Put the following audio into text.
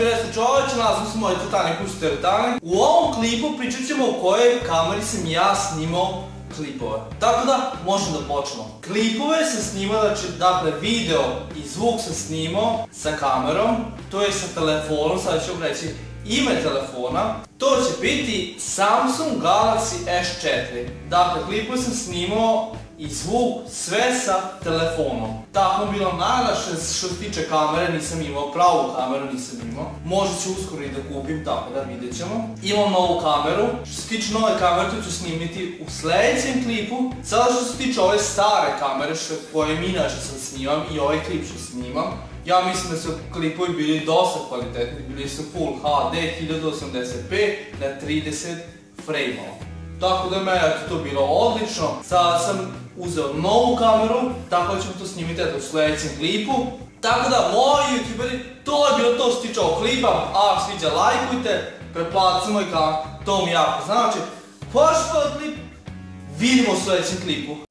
bili su čoveče, nazvam se moj Titanic pusti Titanic. U ovom klipu pričat ćemo o kojoj kameri sam ja snimao klipove. Tako da, možemo da počnemo. Klipove sam snimao, znači, dakle, video i zvuk sam snimao sa kamerom, to je sa telefonom, sad ću vam reći ime telefona. To će biti Samsung Galaxy S4. Dakle, klipove sam snimao i zvuk sve sa telefonom. Tako je bilo najlaše što se tiče kamere, nisam imao pravu kameru, nisam imao. Možda ću uskoro i da kupim, tako da vidjet ćemo. Imam novu kameru, što se tiče nove kamere to ću snimiti u sljedećem klipu. Sada što se tiče ove stare kamere što, koje inače sam snimam i ovaj klip što snimam, ja mislim da su klipovi bili dosta kvalitetni, bili su Full HD 1080p na 30 frame-ova. Tako da je meni to bilo odlično. Sada sam uzeo novu kameru, tako da ćemo to snimiti u sljedećem klipu. Tako da, moji youtuberi, to je bilo to što tiče ovog klipa. Ako sviđa, lajkujte, preplatite moj kanal, to mi jako znači. Hvala što klip, vidimo u sljedećem klipu.